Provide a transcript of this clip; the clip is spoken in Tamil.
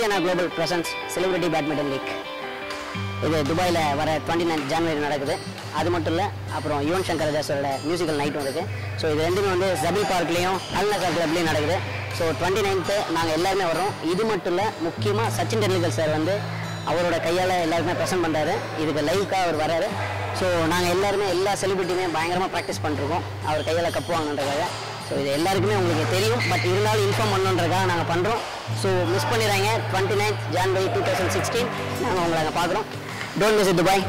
Oceana global presence celebrity badminton league இது துபாயில் வர டுவெண்ட்டி நைன் ஜான்வரி நடக்குது. அது மட்டும் இல்லை அப்புறம் யுவன் சங்கர் ராஜாஸோட மியூசிக்கல் நைட்டும் இருக்குது ஸோ இது ரெண்டுமே வந்து ஜபி பார்க்லேயும் அல்நசர் கிளப்லேயும் நடக்குது. ஸோ டுவெண்ட்டி நைன்த்து நாங்கள் எல்லாருமே வரோம் இது மட்டும் இல்லை முக்கியமாக சச்சின் டெண்டுல்கர் சார் வந்து அவரோட கையால் எல்லாருக்குமே ப்ரெசென்ட் பண்ணுறாரு இதுக்கு லைவுக்காக அவர் வராரு. ஸோ நாங்கள் எல்லாருமே எல்லா செலிபிரிட்டியுமே பயங்கரமாக ப்ராக்டிஸ் பண்ணிருக்கோம். அவர் கையால் கப்பு வாங்கன்றதுக்காக ஸோ இது எல்லாருக்குமே உங்களுக்கு தெரியும். பட் இருந்தாலும் இன்ஃபார்ம் பண்ணணுன்றதுக்காக நாங்கள் பண்ணுறோம் ஸோ மிஸ் பண்ணிடுறாங்க twenty nine January two thousand sixteen நாங்கள் உங்களை அங்கே பார்க்குறோம். Don't miss Dubai